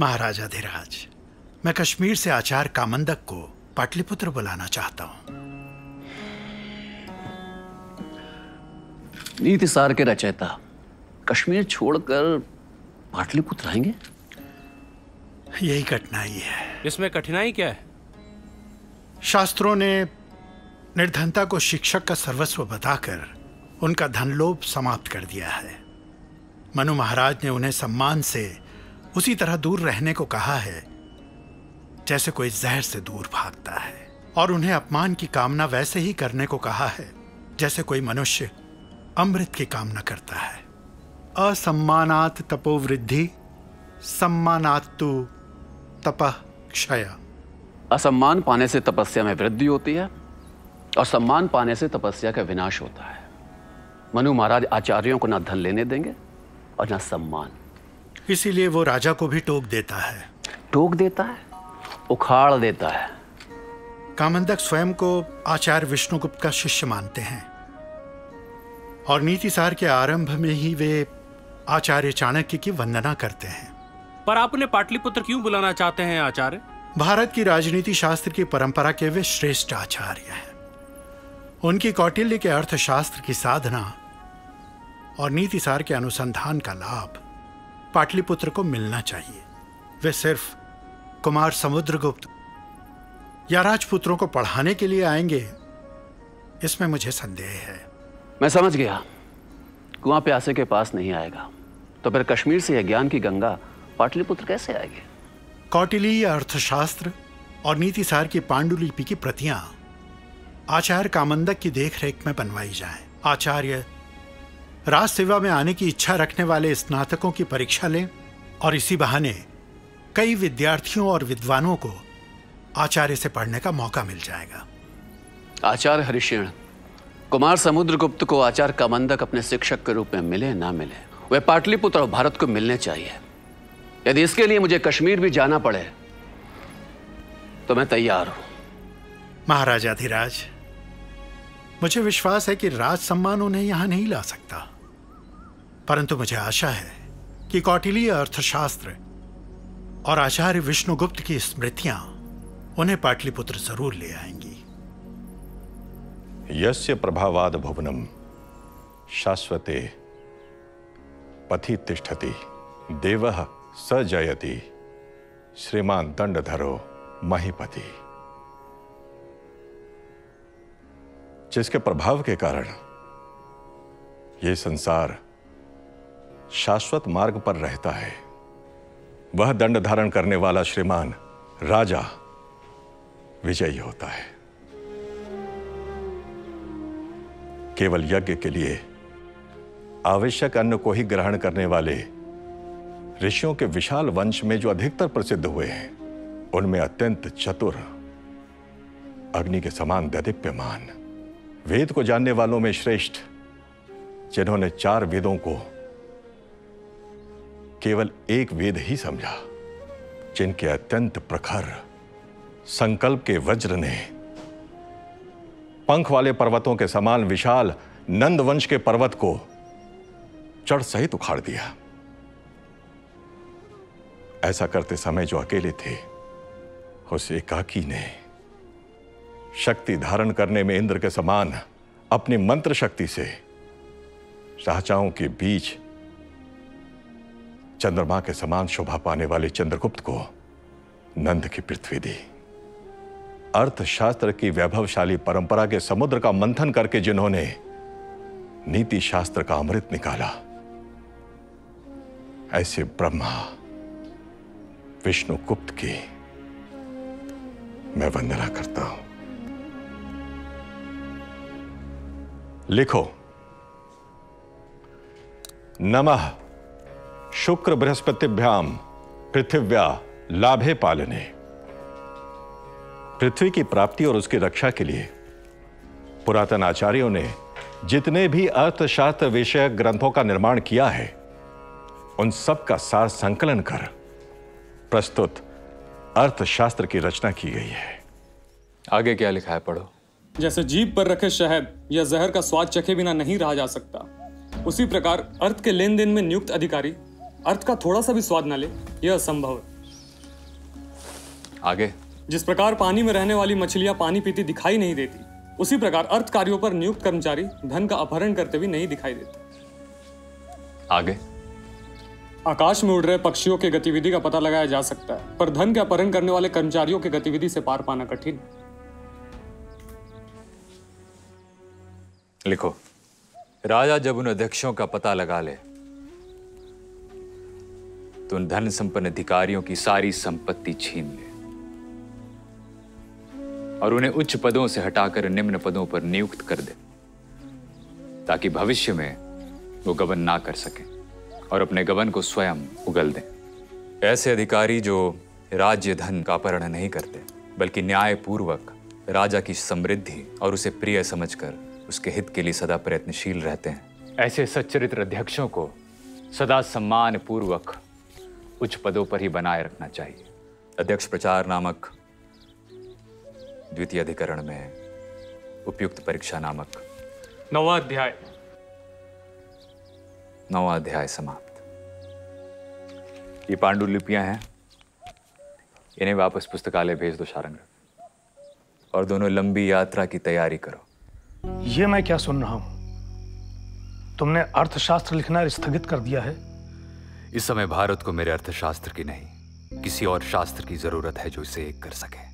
महाराजा धीराज मैं कश्मीर से आचार्य कामंदक को पाटलिपुत्र बुलाना चाहता हूँ। नीति सार के रचयिता कश्मीर छोड़कर पाटलिपुत्र आएँगे? यही कठिनाई है। इसमें कठिनाई क्या है? शास्त्रों ने निर्धनता को शिक्षक का सर्वस्व बताकर उनका धनलोभ समाप्त कर दिया है। मनु महाराज ने उन्हें सम्मान से उसी तरह दूर रहने को कहा है, जैसे कोई जहर से दूर भागता है। और उन्हें अपमान की कामना वैसे ही करने को कहा है, जैसे कोई मनुष्य अमृत की कामना करता है। असम्मानात तपोवृद्धि सम्मानात तु तपः क्षय। असम्मान पाने से तपस्या में वृद्धि होती है, और सम्मान पाने से तपस्या का विनाश होता है। मनु महाराज आचार्यों को ना धन लेने देंगे, और ना सम्मान। इसीलिए वो राजा को भी टोक देता है। टोक देता है? उखाड़ देता है। कामंदक स्वयं को आचार्य विष्णुगुप्त का शिष्य मानते हैं। और नीतिसार के आरंभ में ही वे आचार्य चाणक्य की वंदना करते हैं। पर आप उन्हें पाटलिपुत्र क्यों बुलाना चाहते हैं आचार्य? भारत की राजनीति शास्त्र की परंपरा के वे श्रेष्ठ आचार्य हैं। उनकी कौटिल्य के अर्थशास्त्र की साधना और नीतिसार के अनुसंधान का लाभ पाटलिपुत्र को मिलना चाहिए। वे सिर्फ़ कुमार समुद्रगुप्त या राजपुत्रों को पढ़ाने के लिए आएँगे इसमें मुझे संदेह है। मैं समझ गया। कुआँ प्यासे के पास नहीं आएगा। तो फिर कश्मीर से ज्ञान की गंगा पाटलिपुत्र कैसे आएगी? कौटिलीय अर्थशास्त्र और नीतिसार की पांडुलिपि की प्रतियाँ आचार्य कामंदक की देखरेख में बनवाई जाएँ। आचार्य राज सेवा में आने की इच्छा रखने वाले स्नातकों की परीक्षा लें और इसी बहाने कई विद्यार्थियों और विद्वानों को आचार्य से पढ़ने का मौका मिल जाएगा। आचार्य हरिशेण कुमार समुद्रगुप्त को आचार्य कामंदक अपने शिक्षक के रूप में मिले ना मिले वे पाटलिपुत्र और भारत को मिलने चाहिए। यदि इसके लिए मुझे कश्मीर भी जाना पड़े तो मैं तैयार हूँ। महाराजा धीराज मुझे विश्वास है कि राज सम्मान उन्हें यहाँ नहीं ला सकता। परंतु मुझे आशा है कि कौटिलीय अर्थशास्त्र और आचार्य विष्णुगुप्त की स्मृतियाँ उन्हें पाटलिपुत्र ज़रूर ले आएँगी। यस्य प्रभावाद भुवनम शाश्वते पथि तिष्ठति देव स जयति। श्रीमान दंडधरो महीपति। जिसके प्रभाव के कारण यह संसार शाश्वत मार्ग पर रहता है। वह दंड धारण करने वाला श्रीमान राजा विजयी होता है। केवल यज्ञ के लिए आवश्यक अन्न को ही ग्रहण करने वाले ऋषियों के विशाल वंश में जो अधिकतर प्रसिद्ध हुए हैं, उनमें अत्यंत चतुर, अग्नि के समान ददीप्यमान वेद को जानने वालों में श्रेष्ठ, जिन्होंने चार वेदों को केवल एक वेद ही समझा, जिनके अत्यंत प्रखर संकल्प के वज्र ने पंख वाले पर्वतों के समान विशाल नंद वंश के पर्वत को चढ़ सहित उखाड़ दिया। ऐसा करते समय जो अकेले थे, उस एकाकी ने शक्ति धारण करने में इंद्र के समान अपनी मंत्र शक्ति से राजाओं के बीच चंद्रमा के समान शोभा पाने वाले चंद्रगुप्त को नंद की पृथ्वी दी। अर्थशास्त्र की वैभवशाली परंपरा के समुद्र का मंथन करके जिन्होंने नीति शास्त्र का अमृत निकाला, ऐसे ब्रह्मा विष्णु गुप्त की मैं वंदना करता हूँ। लिखो। नमः। शुक्र बृहस्पतिभ्याम पृथिव्या लाभे पालने। पृथ्वी की प्राप्ति और उसकी रक्षा के लिए पुरातन आचार्यों ने जितने भी अर्थशास्त्र विषयक ग्रंथों का निर्माण किया है उन सब का सार संकलन कर प्रस्तुत अर्थशास्त्र की रचना की गई है। आगे क्या लिखा है पढ़ो। जैसे जीभ पर रखे शहद या जहर का स्वाद चखे बिना नहीं रहा जा सकता। उसी प्रकार अर्थ के लेन देन में नियुक्त अधिकारी अर्थ का थोड़ा सा भी स्वाद ना ले यह असंभव है। आगे। जिस प्रकार पानी में रहने वाली मछलियाँ पानी पीती दिखाई नहीं देती उसी प्रकार अर्थ कार्यों पर नियुक्त कर्मचारी धन का अपहरण करते हुए नहीं दिखाई देते। आगे। आकाश में उड़ रहे पक्षियों की गतिविधि का पता लगाया जा सकता है पर धन के अपहरण करने वाले कर्मचारियों की गतिविधि से पार पाना कठिन। लिखो। राजा जब उन अध्यक्षों का पता लगा ले तो उन धन संपन्न अधिकारियों की सारी संपत्ति छीन ले और उन्हें उच्च पदों से हटाकर निम्न पदों पर नियुक्त कर दे, ताकि भविष्य में वो गबन ना कर सके और अपने गबन को स्वयं उगल दें। ऐसे अधिकारी जो राज्य धन का अपहरण नहीं करते, बल्कि न्यायपूर्वक राजा की समृद्धि और उसे प्रिय समझकर उसके हित के लिए सदा प्रयत्नशील रहते हैं। ऐसे सच्चरित्र अध्यक्षों को सदा सम्मान पूर्वक उच्च पदों पर ही बनाए रखना चाहिए। अध्यक्ष प्रचार नामक द्वितीय अधिकरण में उपयुक्त परीक्षा नामक नवा अध्याय। नवा अध्याय समाप्त। ये पांडुलिपियाँ हैं। इन्हें वापस पुस्तकालय भेज दो शारंग। और दोनों लंबी यात्रा की तैयारी करो। ये मैं क्या सुन रहा हूँ? तुमने अर्थशास्त्र लिखना स्थगित कर दिया है। इस समय भारत को मेरे अर्थशास्त्र की नहीं, किसी और शास्त्र की ज़रूरत है जो इसे एक कर सके।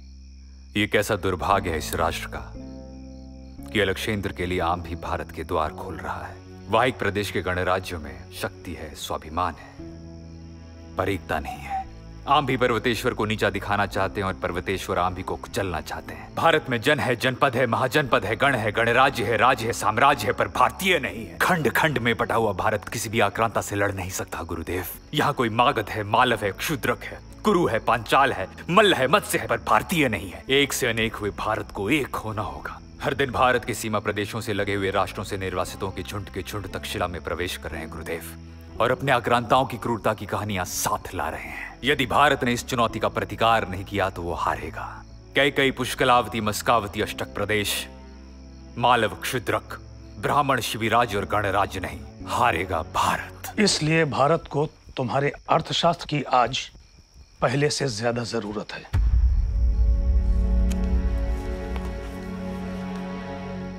ये कैसा दुर्भाग्य है इस राष्ट्र का कि अलक्षेंद्र के लिए आम भी भारत के द्वार खोल रहा है। वाहिक प्रदेश के गणराज्यों में शक्ति है, स्वाभिमान है, पर एकता नहीं है। आम भी पर्वतेश्वर को नीचा दिखाना चाहते हैं और पर्वतेश्वर आम भी को कुचलना चाहते हैं। भारत में जन है जनपद है, महाजनपद है, गण है, गणराज्य है, राज्य है, साम्राज्य है, पर भारतीय नहीं है। खंड खंड में बटा हुआ भारत किसी भी आक्रांता से लड़ नहीं सकता, गुरुदेव। यहाँ कोई मागध है, मालव है, क्षुद्रक है, कुरु है, पांचाल है, मल्ल है, मत्स्य है, पर भारतीय नहीं है। एक से अनेक हुए भारत को एक होना होगा। हर दिन भारत के सीमा प्रदेशों से लगे हुए राष्ट्रों से निर्वासितों के झुंड के झुंड तक्षशिला में प्रवेश कर रहे हैं, गुरुदेव। और अपने आक्रांताओं की क्रूरता की कहानियाँ साथ ला रहे हैं। यदि भारत ने इस चुनौती का प्रतिकार नहीं किया तो वो हारेगा। कई कई पुष्कलावती, मस्कावती अष्टक प्रदेश, मालव क्षुद्रक, ब्राह्मण शिविराज और गणराज्य नहीं, हारेगा भारत। इसलिए भारत को तुम्हारे अर्थशास्त्र की आज पहले से ज़्यादा ज़रूरत है।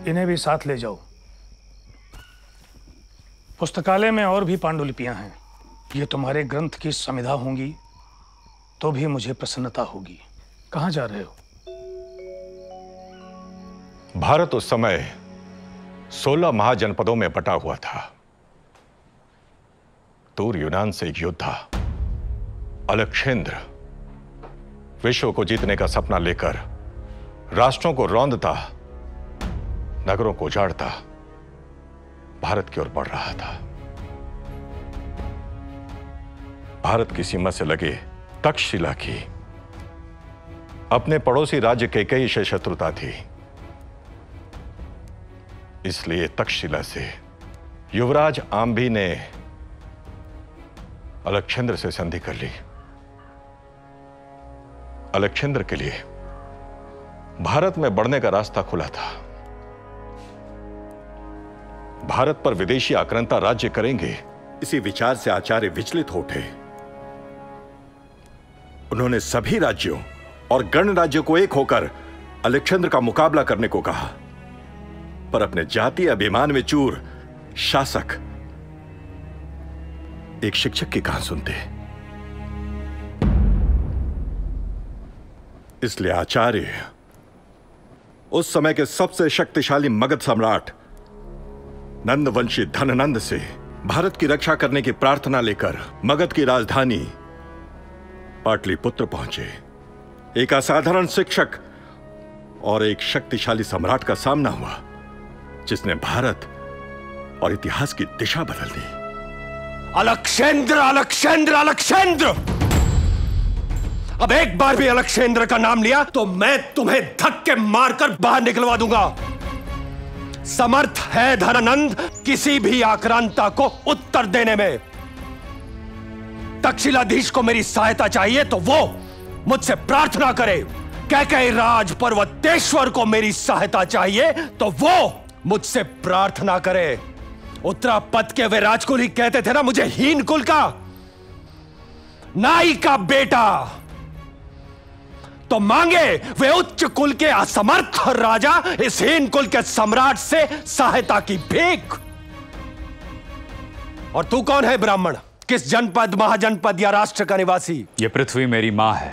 इन्हें भी साथ ले जाओ। पुस्तकालय में और भी पांडुलिपियाँ हैं। ये तुम्हारे ग्रंथ की संविधा होंगी। तो भी मुझे प्रसन्नता होगी। कहाँ जा रहे हो? भारत उस समय सोलह महाजनपदों में बटा हुआ था। दूर यूनान से एक योद्धा, अलक्षेंद्र, विश्व को जीतने का सपना लेकर राष्ट्रों को रौंदता, नगरों को उजाड़ता, भारत की ओर बढ़ रहा था। भारत की सीमा से लगे तक्षशिला की। अपने पड़ोसी राज्य के कई से शत्रुता थी। इसलिए तक्षशिला से युवराज आंबी ने अलक्षेंद्र से संधि कर ली। अलक्षेंद्र के लिए भारत में बढ़ने का रास्ता खुला था। भारत पर विदेशी आक्रांता राज्य करेंगे, इसी विचार से आचार्य विचलित हो उठे उन्होंने सभी राज्यों और गण राज्यों को एक होकर अलेक्जेंद्र का मुकाबला करने को कहा। पर अपने जातीय अभिमान में चूर, शासक, एक शिक्षक की कहा सुनते इसलिए आचार्य, उस समय के सबसे शक्तिशाली मगध सम्राट, नंदवंशी धननंद से भारत की रक्षा करने की प्रार्थना लेकर मगध की राजधानी पाटलिपुत्र पहुँचे। एक असाधारण शिक्षक और एक शक्तिशाली सम्राट का सामना हुआ, जिसने भारत और इतिहास की दिशा बदल दी। अलक्षेंद्र अलक्षेंद्र अलक्षेंद्र अब एक बार भी अलक्षेंद्र का नाम लिया तो मैं तुम्हें धक्के मारकर बाहर निकलवा दूँगा। समर्थ है धनानंद, किसी भी आक्रांता को उत्तर देने में। तक्षशिलाधीश को मेरी सहायता चाहिए तो वो मुझसे प्रार्थना करे। कह कह राज पर्वतेश्वर को मेरी सहायता चाहिए तो वो मुझसे प्रार्थना करे। उत्तरापद के वे राजकुल ही कहते थे ना, मुझे हीन कुल का नाई का बेटा। तो मांगे, वे उच्च कुल के असमर्थ राजा, इस हीन कुल के सम्राट से सहायता की भीख। और तू कौन है, ब्राह्मण? किस जनपद महाजनपद या राष्ट्र का निवासी? यह पृथ्वी मेरी माँ है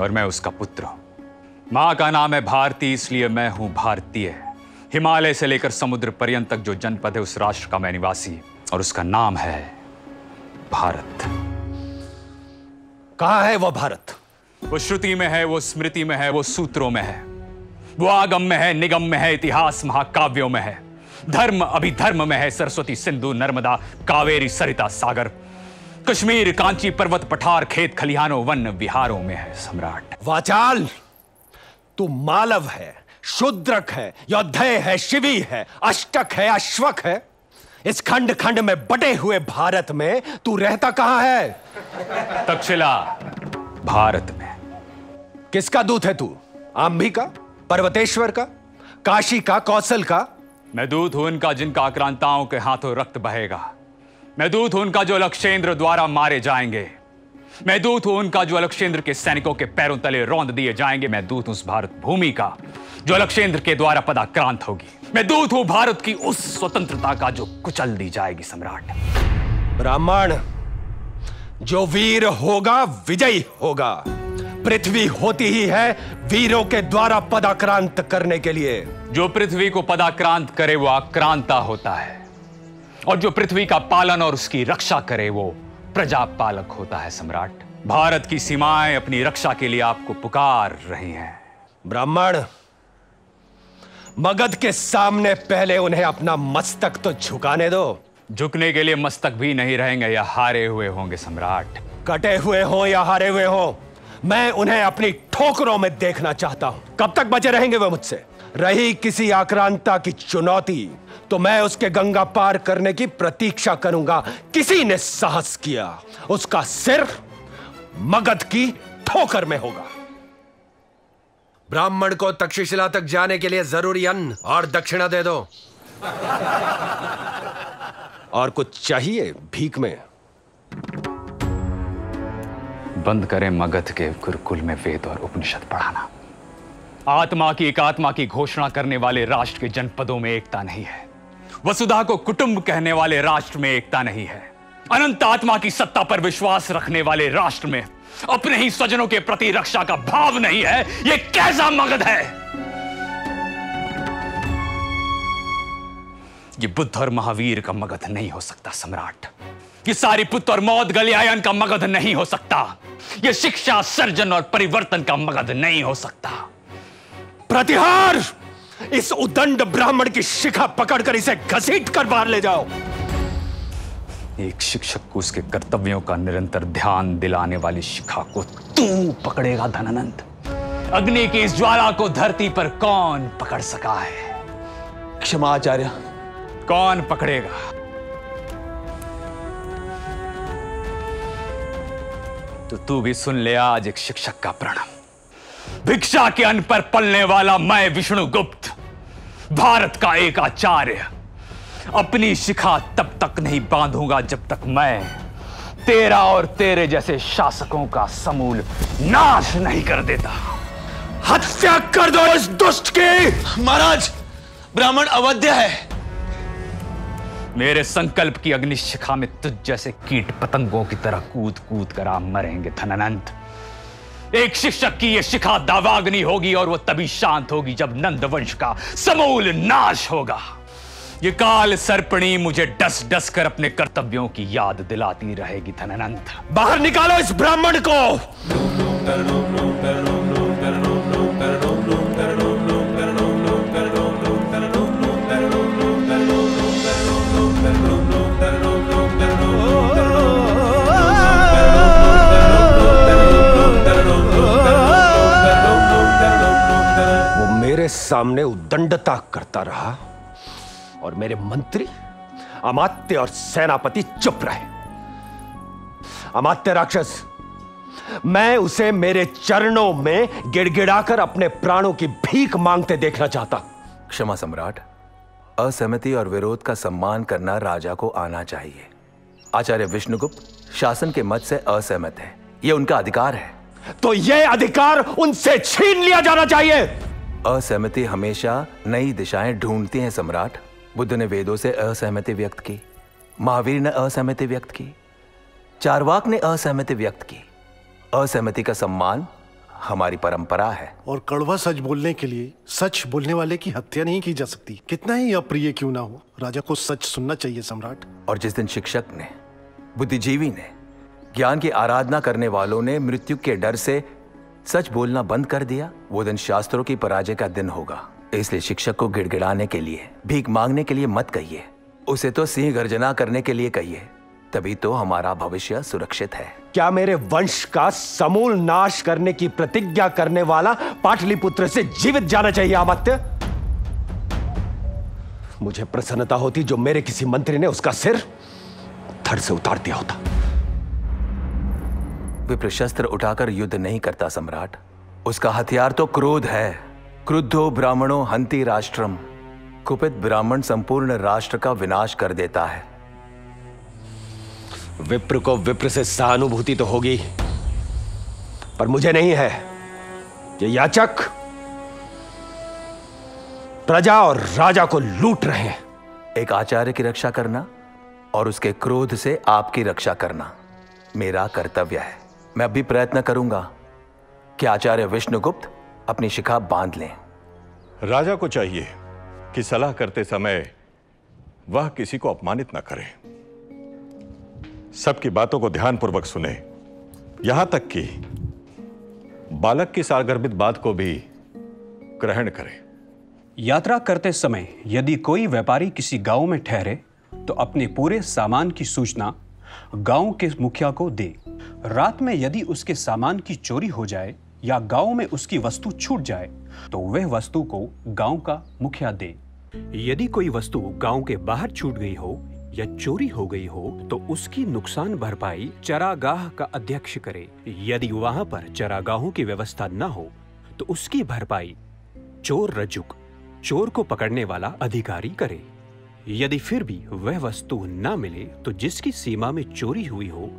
और मैं उसका पुत्र हूँ। माँ का नाम है भारती इसलिए मैं हूँ भारतीय। हिमालय से लेकर समुद्र पर्यंत तक जो जनपद है उस राष्ट्र का मैं निवासी और उसका नाम है भारत। कहा है वह भारत? वो श्रुति में है वो स्मृति में है वो सूत्रों में है। वो आगम में है निगम में है इतिहास महाकाव्यों में है। धर्म अभिधर्म में है सरस्वती सिंधु नर्मदा कावेरी सरिता सागर। कश्मीर कांची पर्वत पठार खेत खलिहानों वन विहारों में है सम्राट। वाचाल तू मालव है शूद्रक है योद्धय है शिवी है अष्टक है अश्वक है। इस खंड खंड में बटे हुए भारत में तू रहता कहाँ है? तक्षशिला भारत में। किसका दूत है तू? आंभी का? पर्वतेश्वर का? काशी का? कौशल का? मैं दूत हूँ इनका जिनका आक्रांताओं के हाथों रक्त बहेगा। मैं दूत हूँ उनका जो लक्षेंद्र द्वारा मारे जाएँगे। मैं दूत हूँ उनका जो अलक्षेंद्र के सैनिकों के पैरों तले रौंद दिए जाएँगे। मैं दूत हूँ उस भारत भूमि का जो अलक्षेंद्र के द्वारा पदाक्रांत होगी। मैं दूत हूँ भारत की उस स्वतंत्रता का जो कुचल दी जाएगी सम्राट। ब्राह्मण जो वीर होगा विजयी होगा। पृथ्वी होती ही है वीरों के द्वारा पदाक्रांत करने के लिए। जो पृथ्वी को पदाक्रांत करे वो आक्रांता होता है। और जो पृथ्वी का पालन और उसकी रक्षा करे वो प्रजा पालक होता है सम्राट। भारत की सीमाएँ अपनी रक्षा के लिए आपको पुकार रही हैं। ब्राह्मण मगध के सामने पहले उन्हें अपना मस्तक तो झुकाने दो। झुकने के लिए मस्तक भी नहीं रहेंगे या हारे हुए होंगे सम्राट। कटे हुए हो या हारे हुए हो मैं उन्हें अपनी ठोकरों में देखना चाहता हूँ। कब तक बचे रहेंगे वे मुझसे? रही किसी आक्रांता की चुनौती तो मैं उसके गंगा पार करने की प्रतीक्षा करूँगा। किसी ने साहस किया, उसका सिर मगध की ठोकर में होगा। ब्राह्मण को तक्षशिला तक जाने के लिए ज़रूरी अन्न और दक्षिणा दे दो। और कुछ चाहिए भीख में? बंद करें मगध के गुरुकुल में वेद और उपनिषद पढ़ाना। आत्मा की एकात्मा की घोषणा करने वाले राष्ट्र के जनपदों में एकता नहीं है। वसुधा को कुटुंब कहने वाले राष्ट्र में एकता नहीं है। अनंत आत्मा की सत्ता पर विश्वास रखने वाले राष्ट्र में अपने ही स्वजनों के प्रति रक्षा का भाव नहीं है। यह कैसा मगध है? ये बुद्ध और महावीर का मगध नहीं हो सकता, सम्राट। ये सारी पुत्र और मौत, गलियायन का मगध नहीं हो सकता। ये शिक्षा, सर्जन और परिवर्तन का मगध नहीं हो सकता। प्रतिहार! इस उदंड ब्राह्मण की शिखा पकड़कर इसे घसीट कर बाहर ले जाओ। एक शिक्षक को उसके कर्तव्यों का निरंतर ध्यान दिलाने वाली शिखा को तू पकड़ेगा धनानंद। अग्नि की इस ज्वाला को धरती पर कौन पकड़ सका है? क्षमा आचार्य। कौन पकड़ेगा? तो तू भी सुन ले आज एक शिक्षक का प्रण भिक्षा के अन्न पर पलने वाला मैं विष्णु गुप्त भारत का एक आचार्य। अपनी शिखा तब तक नहीं बांधूँगा जब तक मैं तेरा और तेरे जैसे शासकों का समूल नाश नहीं कर देता। हत्या कर दो इस दुष्ट की। महाराज ब्राह्मण अवध्य है। मेरे संकल्प की अग्निशिखा में तुझ जैसे कीट पतंगों की तरह कूद कूद कर आप मरेंगे धनानंद। एक शिक्षक की यह शिखा दावाग्नि होगी और वह तभी शांत होगी जब नंद वंश का समूल नाश होगा। ये काल सर्पणी मुझे डस डस कर अपने कर्तव्यों की याद दिलाती रहेगी धनानंद। बाहर निकालो इस ब्राह्मण को। सामने उदंडता करता रहा और मेरे मंत्री अमात्य और सेनापति चुप रहे। अमात्य राक्षस मैं उसे मेरे चरणों में गिड़गिड़ाकर अपने प्राणों की भीख मांगते देखना चाहता। क्षमा सम्राट असहमति और विरोध का सम्मान करना राजा को आना चाहिए। आचार्य विष्णुगुप्त शासन के मत से असहमत है। यह उनका अधिकार है। तो यह अधिकार उनसे छीन लिया जाना चाहिए। असहमति हमेशा नई दिशाएँ ढूंढती हैं सम्राट। बुद्ध ने वेदों से असहमति व्यक्त की महावीर ने असहमति व्यक्त की चारवाक ने असहमति व्यक्त की। असहमति का सम्मान हमारी परंपरा है। और कड़वा सच बोलने के लिए सच बोलने वाले की हत्या नहीं की जा सकती। कितना ही अप्रिय क्यों ना हो राजा को सच सुनना चाहिए सम्राट। और जिस दिन शिक्षक ने बुद्धिजीवी ने ज्ञान की आराधना करने वालों ने मृत्यु के डर से सच बोलना बंद कर दिया, वो दिन शास्त्रों की पराजय का दिन होगा। इसलिए शिक्षक को गिड़गिड़ाने के लिए, भीख मांगने के लिए मत कहिए। उसे तो सिंह गर्जना करने के लिए कहिए। तभी तो हमारा भविष्य सुरक्षित है। क्या मेरे वंश का समूल नाश करने की प्रतिज्ञा करने वाला पाटलिपुत्र से जीवित जाना चाहिए अमात्य मुझे प्रसन्नता होती जो मेरे किसी मंत्री ने उसका सिर धड़ से उतार दिया होता। विप्र शस्त्र उठाकर युद्ध नहीं करता सम्राट। उसका हथियार तो क्रोध है। क्रुद्धो ब्राह्मणों हंति राष्ट्रम। कुपित ब्राह्मण संपूर्ण राष्ट्र का विनाश कर देता है। विप्र को विप्र से सहानुभूति तो होगी पर मुझे नहीं है। ये याचक प्रजा और राजा को लूट रहे हैं। एक आचार्य की रक्षा करना और उसके क्रोध से आपकी रक्षा करना मेरा कर्तव्य है। मैं अभी प्रयत्न करूँगा कि आचार्य विष्णुगुप्त अपनी शिखा बाँध लें। राजा को चाहिए कि सलाह करते समय वह किसी को अपमानित न करे। सबकी बातों को ध्यानपूर्वक सुने। यहाँ तक कि बालक की सारगर्भित बात को भी ग्रहण करे। यात्रा करते समय यदि कोई व्यापारी किसी गाँव में ठहरे तो अपने पूरे सामान की सूचना गाँव के मुखिया को दे। रात में यदि उसके सामान की चोरी हो जाए या गाँव में उसकी वस्तु छूट जाए तो वह वस्तु को गाँव का मुखिया दे। यदि कोई वस्तु गाँव के बाहर छूट गई हो या चोरी हो गई हो तो उसकी नुकसान भरपाई चरागाह का अध्यक्ष करे। यदि वहाँ पर चरागाहों की व्यवस्था न हो तो उसकी भरपाई चोर रजुक चोर को पकड़ने वाला अधिकारी करे। यदि फिर भी वह वस्तु न मिले तो जिसकी सीमा में चोरी हुई हो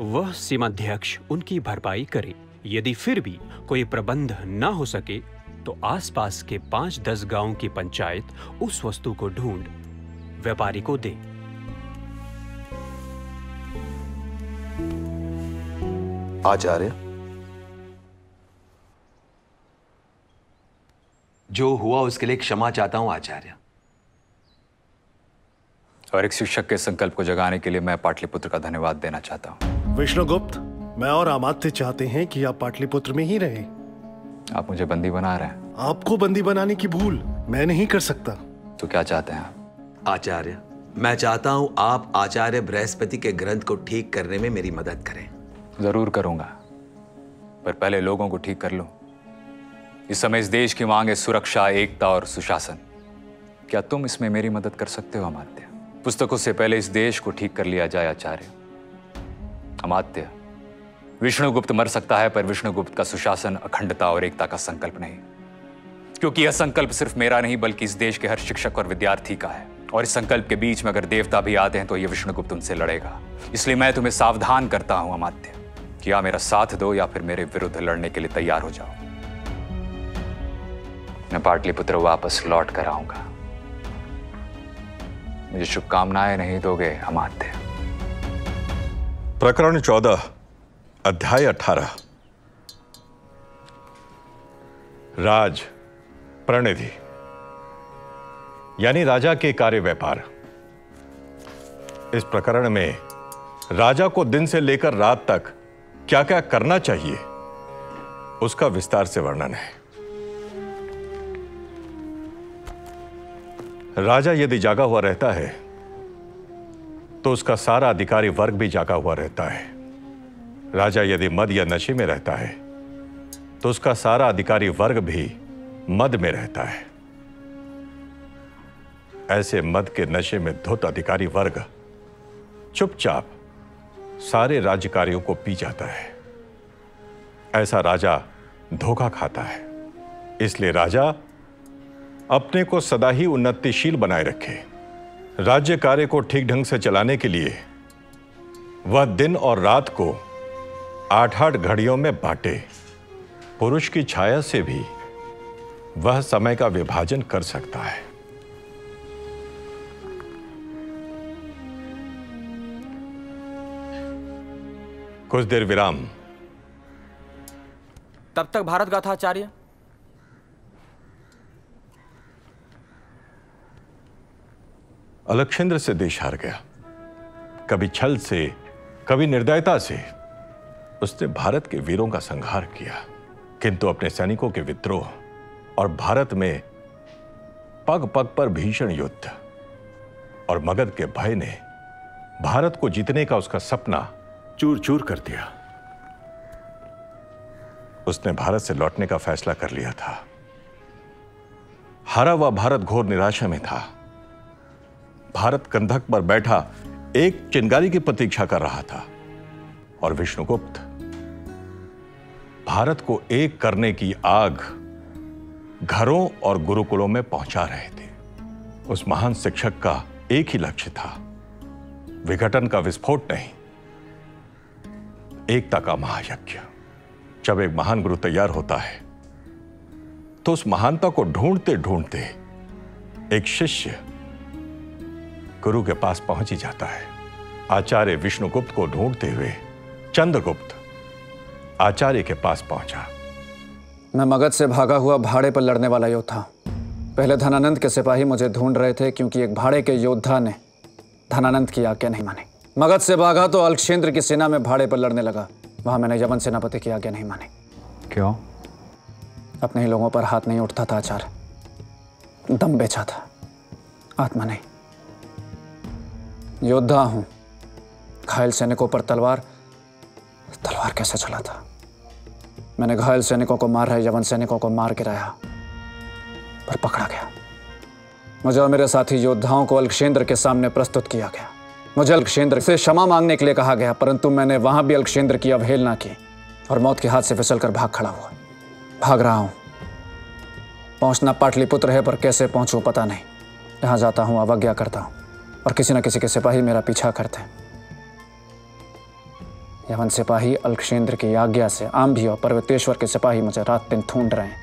वह सीमाध्यक्ष उनकी भरपाई करे। यदि फिर भी कोई प्रबंध न हो सके तो आसपास के पाँच दस गाँव की पंचायत उस वस्तु को ढूंढ व्यापारी को दे। आचार्य जो हुआ उसके लिए क्षमा चाहता हूँ आचार्य और एक शिक्षक के संकल्प को जगाने के लिए मैं पाटलिपुत्र का धन्यवाद देना चाहता हूँ। विष्णुगुप्त मैं और अमात्य चाहते हैं कि आप पाटलिपुत्र में ही रहें। आप मुझे बंदी बना रहे हैं। आपको बंदी बनाने की भूल मैं नहीं कर सकता। तो क्या चाहते हैं आप? आचार्य मैं चाहता हूँ आप आचार्य बृहस्पति के ग्रंथ को ठीक करने में मेरी मदद करें। ज़रूर करूँगा पर पहले लोगों को ठीक कर लो। इस समय इस देश की मांग है सुरक्षा एकता और सुशासन। क्या तुम इसमें मेरी मदद कर सकते हो अमात्य पुस्तकों से पहले इस देश को ठीक कर लिया जाए आचार्य। अमात्य। विष्णुगुप्त मर सकता है, पर विष्णुगुप्त का सुशासन, अखंडता और एकता का संकल्प नहीं। क्योंकि यह संकल्प सिर्फ़ मेरा नहीं, बल्कि इस देश के हर शिक्षक और विद्यार्थी का है। और इस संकल्प के बीच में अगर देवता भी आते हैं तो यह विष्णुगुप्त उनसे लड़ेगा। इसलिए मैं तुम्हें सावधान करता हूँ, अमात्य, कि या मेरा साथ दो, या फिर मेरे विरुद्ध लड़ने के लिए तैयार हो जाओ। मैं पाटलिपुत्र वापस लौट कर आऊँगा। मुझे शुभकामनाएँ नहीं दोगे, अमात्य। प्रकरण चौदह, अध्याय अठारह। राज, प्रणिधि, यानी राजा के कार्य व्यापार। इस प्रकरण में राजा को दिन से लेकर रात तक क्या क्या करना चाहिए, उसका विस्तार से वर्णन है। राजा यदि जागा हुआ रहता है तो उसका सारा अधिकारी वर्ग भी जागा हुआ रहता है। राजा यदि मद या नशे में रहता है तो उसका सारा अधिकारी वर्ग भी मद में रहता है। ऐसे मद के नशे में धुत अधिकारी वर्ग चुपचाप सारे राज्य कार्यों को पी जाता है। ऐसा राजा धोखा खाता है। इसलिए राजा अपने को सदा ही उन्नतिशील बनाए रखे। राज्य कार्य को ठीक ढंग से चलाने के लिए वह दिन और रात को आठ आठ घड़ियों में बांटे। पुरुष की छाया से भी वह समय का विभाजन कर सकता है। कुछ देर विराम। तब तक भारत गाथा आचार्य। अलक्षेंद्र से देश हार गया। कभी छल से, कभी निर्दयता से। उसने भारत के वीरों का संहार किया। किंतु अपने सैनिकों के विद्रोह और भारत में पग पग पर भीषण युद्ध और मगध के भय ने भारत को जीतने का उसका सपना चूर चूर कर दिया। उसने भारत से लौटने का फैसला कर लिया था। हारा हुआ भारत घोर निराशा में था। भारत कंधक पर बैठा एक चिंगारी की प्रतीक्षा कर रहा था। और विष्णुगुप्त, भारत को एक करने की आग घरों और गुरुकुलों में पहुँचा रहे थे। उस महान शिक्षक का एक ही लक्ष्य था, विघटन का विस्फोट नहीं, एकता का महायज्ञ। जब एक महान गुरु तैयार होता है तो उस महानता को ढूंढते ढूंढते एक शिष्य गुरु के पास पहुँच ही जाता है। आचार्य विष्णुगुप्त को ढूंढते हुए चंद्रगुप्त आचार्य के पास पहुँचा। मैं मगध से भागा हुआ भाड़े पर लड़ने वाला योद्धा। पहले धनानंद के सिपाही मुझे ढूंढ रहे थे क्योंकि एक भाड़े के योद्धा ने धनानंद की आज्ञा नहीं मानी। मगध से भागा तो अलक्षेंद्र की सेना में भाड़े पर लड़ने लगा। वहाँ मैंने यवन सेनापति की आज्ञा नहीं मानी। क्यों? अपने ही लोगों पर हाथ नहीं उठता था आचार्य। दम बेचा था। आत्मा नहीं। योद्धा हूँ। घायल सैनिकों पर तलवार। तलवार कैसे चला था? मैंने घायल सैनिकों को मार रहे यवन सैनिकों को मार गिराया पर पकड़ा गया। मुझे और मेरे साथी योद्धाओं को अल्कशेंद्र के सामने प्रस्तुत किया गया। मुझे अल्कशेंद्र से क्षमा मांगने के लिए कहा गया, परंतु मैंने वहाँ भी अल्कशेंद्र की अवहेलना की और मौत के हाथ से फिसल कर भाग खड़ा हुआ। भाग रहा हूँ। पहुँचना पाटलिपुत्र है, पर कैसे पहुंचूं पता नहीं। यहाँ जाता हूँ, अवज्ञा करता हूँ। और किसी न किसी के सिपाही मेरा पीछा करते हैं। यवन सिपाही अल्कशेंद्र की आज्ञा से आम भी और पर्वतेश्वर के सिपाही मुझे रात दिन ढूंढ रहे हैं।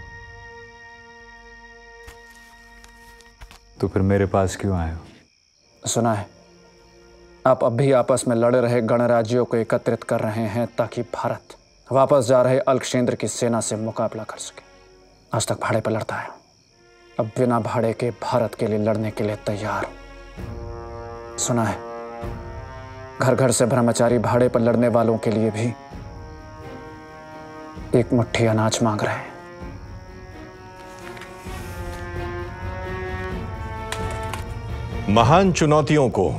तो फिर मेरे पास क्यों आए हो? सुना है आप अब भी आपस में लड़ रहे गणराज्यों को एकत्रित कर रहे हैं ताकि भारत वापस जा रहे अल्कशेंद्र की सेना से मुकाबला कर सके। आज तक भाड़े पर लड़ता है। अब बिना भाड़े के भारत के लिए लड़ने के लिए तैयार हूँ। सुना है। घर घर से ब्रह्मचारी भाड़े पर लड़ने वालों के लिए भी एक मुट्ठी अनाज मांग रहे हैं। महान चुनौतियों को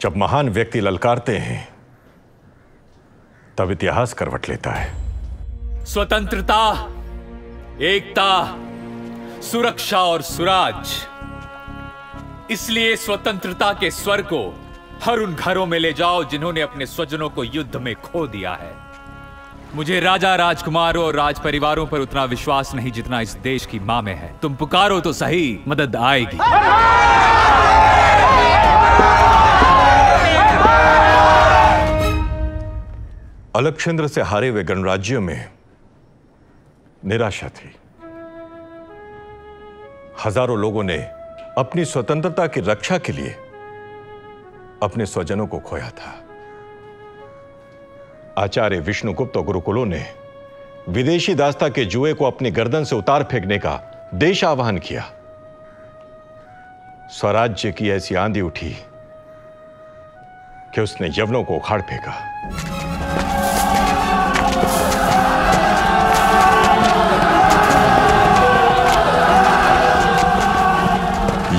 जब महान व्यक्ति ललकारते हैं तब इतिहास करवट लेता है। स्वतंत्रता एकता सुरक्षा और सुराज इसलिए स्वतंत्रता के स्वर को हर उन घरों में ले जाओ जिन्होंने अपने स्वजनों को युद्ध में खो दिया है। मुझे राजा राजकुमारों और राज परिवारों पर उतना विश्वास नहीं जितना इस देश की माँ में है। तुम पुकारो तो सही, मदद आएगी। अलक्षेंद्र से हारे हुए गणराज्यों में निराशा थी। हज़ारों लोगों ने अपनी स्वतंत्रता की रक्षा के लिए अपने स्वजनों को खोया था। आचार्य विष्णुगुप्त और गुरुकुलों ने विदेशी दास्ता के जुए को अपनी गर्दन से उतार फेंकने का देश आह्वान किया। स्वराज्य की ऐसी आंधी उठी कि उसने यवनों को उखाड़ फेंका।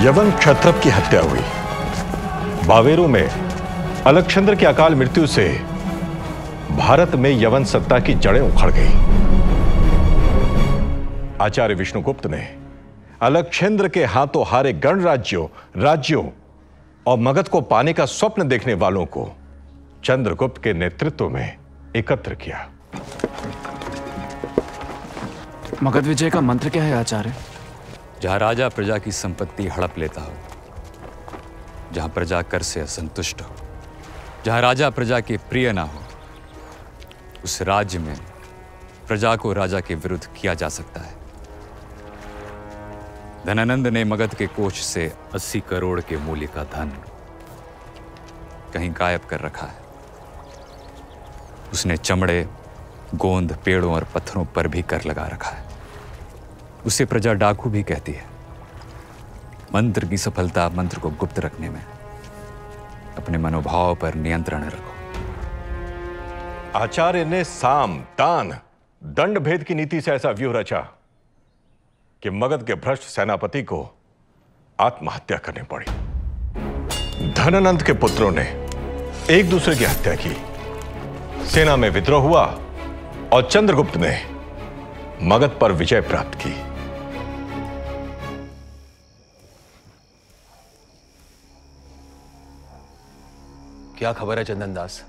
यवन क्षत्रप की हत्या हुई। बावेरू में अलक्षंद्र की अकाल मृत्यु से भारत में यवन सत्ता की जड़ें उखड़ गई। आचार्य विष्णुगुप्त ने अलक्षेंद्र के हाथों हारे गणराज्यों, राज्यों और मगध को पाने का स्वप्न देखने वालों को चंद्रगुप्त के नेतृत्व में एकत्र किया। मगध विजय का मंत्र क्या है, आचार्य? जहाँ राजा प्रजा की संपत्ति हड़प लेता हो, जहाँ प्रजा कर से असंतुष्ट हो, जहाँ राजा प्रजा के प्रिय ना हो, उस राज्य में प्रजा को राजा के विरुद्ध किया जा सकता है। धनानंद ने मगध के कोष से 80 करोड़ के मूल्य का धन कहीं गायब कर रखा है। उसने चमड़े, गोंद, पेड़ों और पत्थरों पर भी कर लगा रखा है। उसे प्रजा डाकू भी कहती है। मंत्र की सफलता मंत्र को गुप्त रखने में। अपने मनोभाव पर नियंत्रण रखो। आचार्य ने साम, दान, दंड भेद की नीति से ऐसा व्यूह रचा कि मगध के भ्रष्ट सेनापति को आत्महत्या करनी पड़ी। धनानंद के पुत्रों ने एक दूसरे की हत्या की। सेना में विद्रोह हुआ और चंद्रगुप्त ने मगध पर विजय प्राप्त की। क्या खबर है चंदन दास?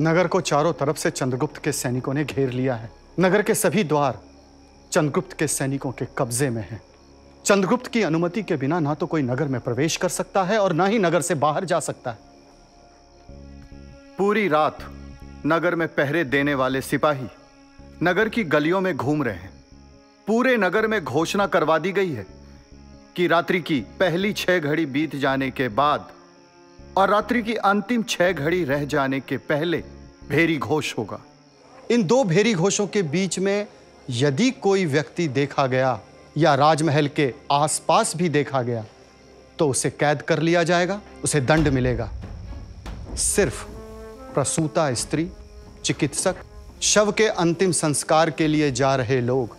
नगर को चारों तरफ़ से चंद्रगुप्त के सैनिकों ने घेर लिया है। नगर के सभी द्वार चंद्रगुप्त के सैनिकों के कब्जे में हैं। चंद्रगुप्त की अनुमति के बिना ना तो कोई नगर में प्रवेश कर सकता है और ना ही नगर से बाहर जा सकता है। पूरी रात नगर में पहरे देने वाले सिपाही नगर की गलियों में घूम रहे हैं। पूरे नगर में घोषणा करवा दी गई है कि रात्रि की पहली छह घड़ी बीत जाने के बाद और रात्रि की अंतिम छह घड़ी रह जाने के पहले भेरी घोष होगा। इन दो भेरी घोषों के बीच में यदि कोई व्यक्ति देखा गया या राजमहल के आसपास भी देखा गया तो उसे कैद कर लिया जाएगा, उसे दंड मिलेगा। सिर्फ़ प्रसूता स्त्री, चिकित्सक, शव के अंतिम संस्कार के लिए जा रहे लोग,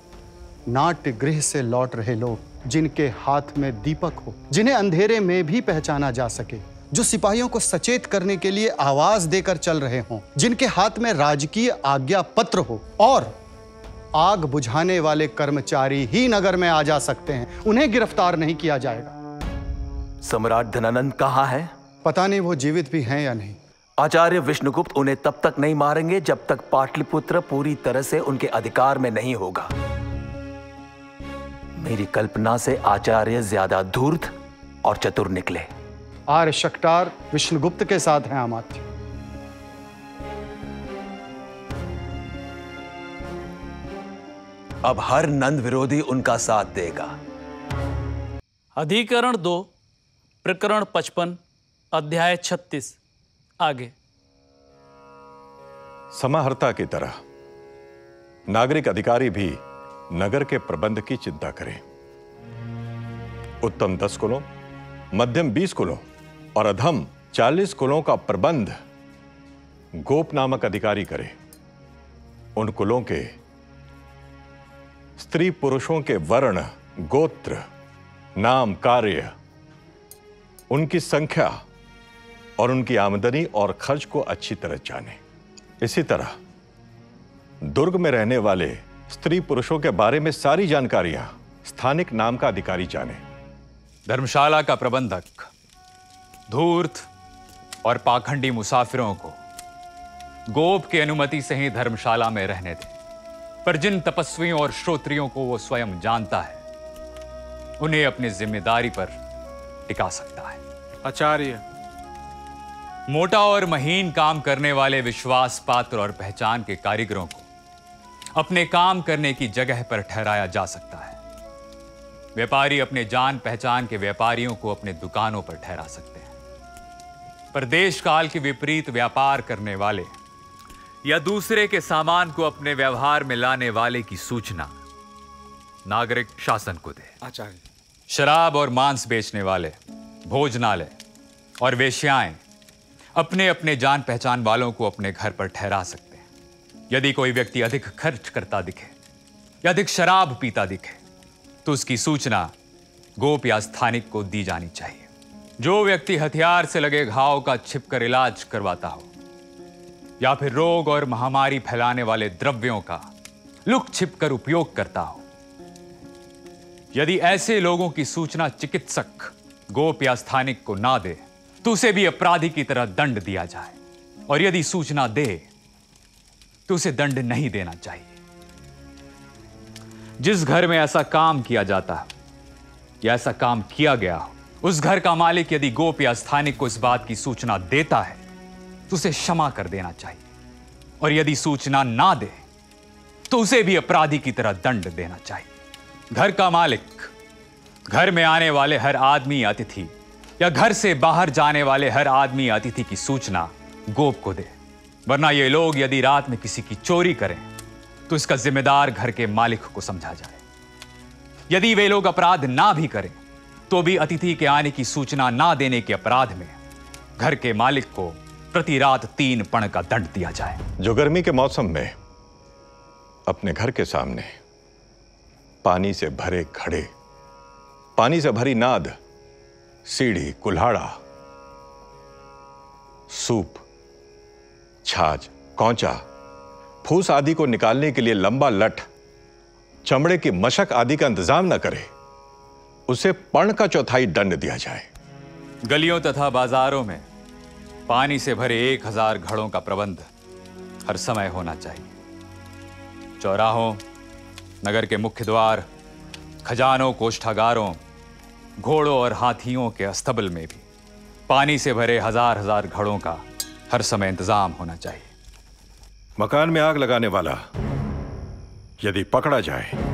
नाट्य गृह से लौट रहे लोग, जिनके हाथ में दीपक हो, जिन्हें अंधेरे में भी पहचाना जा सके। जो सिपाहियों को सचेत करने के लिए आवाज़ देकर चल रहे हों जिनके हाथ में राजकीय आज्ञा पत्र हो और आग बुझाने वाले कर्मचारी ही नगर में आ जा सकते हैं। उन्हें गिरफ़्तार नहीं किया जाएगा। सम्राट धनानंद कहाँ है? पता नहीं वो जीवित भी हैं या नहीं। आचार्य विष्णुगुप्त उन्हें तब तक नहीं मारेंगे जब तक पाटलिपुत्र पूरी तरह से उनके अधिकार में नहीं होगा। मेरी कल्पना से आचार्य ज़्यादा धूर्त और चतुर निकले। आर्य शक्टार विष्णुगुप्त के साथ हैं अमात्य अब हर नंद विरोधी उनका साथ देगा। अधिकरण दो प्रकरण पचपन अध्याय छत्तीस आगे। समाहर्ता की तरह नागरिक अधिकारी भी नगर के प्रबंध की चिंता करें। उत्तम दस कुलों मध्यम बीस कुलों और अधम चालीस कुलों का प्रबंध गोप नामक अधिकारी करे। उन कुलों के स्त्री पुरुषों के वर्ण, गोत्र, नाम, कार्य, उनकी संख्या और उनकी आमदनी और खर्च को अच्छी तरह जाने। इसी तरह दुर्ग में रहने वाले स्त्री पुरुषों के बारे में सारी जानकारियाँ स्थानिक नाम का अधिकारी जाने। धर्मशाला का प्रबंधक धूर्त और पाखंडी मुसाफिरों को गोप की अनुमति से ही धर्मशाला में रहने दे। पर जिन तपस्वियों और श्रोत्रियों को वो स्वयं जानता है उन्हें अपनी ज़िम्मेदारी पर टिका सकता है। आचार्य। मोटा और महीन काम करने वाले विश्वास पात्र और पहचान के कारीगरों को अपने काम करने की जगह पर ठहराया जा सकता है। व्यापारी अपने जान पहचान के व्यापारियों को अपने दुकानों पर ठहरा सकते हैं पर देश काल के विपरीत व्यापार करने वाले या दूसरे के सामान को अपने व्यवहार में लाने वाले की सूचना नागरिक शासन को दे। आचार्य। शराब और मांस बेचने वाले भोजनालय और वेश्याएँ अपने अपने जान पहचान वालों को अपने घर पर ठहरा सकते हैं। यदि कोई व्यक्ति अधिक खर्च करता दिखे या अधिक शराब पीता दिखे तो उसकी सूचना गोप या स्थानिक को दी जानी चाहिए। जो व्यक्ति हथियार से लगे घाव का छिपकर इलाज करवाता हो, या फिर रोग और महामारी फैलाने वाले द्रव्यों का लुक छिपकर उपयोग करता हो, यदि ऐसे लोगों की सूचना चिकित्सक, गोप या स्थानिक को ना दे तो उसे भी अपराधी की तरह दंड दिया जाए। और यदि सूचना दे तो उसे दंड नहीं देना चाहिए। जिस घर में ऐसा काम किया जाता है या ऐसा काम किया गया हो उस घर का मालिक यदि गोप या स्थानिक को इस बात की सूचना देता है तो उसे क्षमा कर देना चाहिए। और यदि सूचना ना दे तो उसे भी अपराधी की तरह दंड देना चाहिए। घर का मालिक, घर में आने वाले हर आदमी अतिथि या घर से बाहर जाने वाले हर आदमी अतिथि की सूचना गोप को दे। वरना ये लोग यदि रात में किसी की चोरी करें तो इसका जिम्मेदार घर के मालिक को समझा जाए। यदि वे लोग अपराध ना भी करें तो भी अतिथि के आने की सूचना ना देने के अपराध में घर के मालिक को प्रति रात तीन पण का दंड दिया जाए। जो गर्मी के मौसम में अपने घर के सामने पानी से भरे खड़े, पानी से भरी नाद, सीढ़ी, कुल्हाड़ा, सूप, छाछ, कौचा, फूस आदि को निकालने के लिए लंबा लठ, चमड़े की मशक आदि का इंतज़ाम न करे। उसे पण का चौथाई दंड दिया जाए। गलियों तथा बाजारों में पानी से भरे एक हज़ार घड़ों का प्रबंध हर समय होना चाहिए। चौराहों नगर के मुख्य द्वार खजानों कोष्ठागारों घोड़ों और हाथियों के अस्तबल में भी पानी से भरे हज़ार हज़ार घड़ों का हर समय इंतज़ाम होना चाहिए। मकान में आग लगाने वाला यदि पकड़ा जाए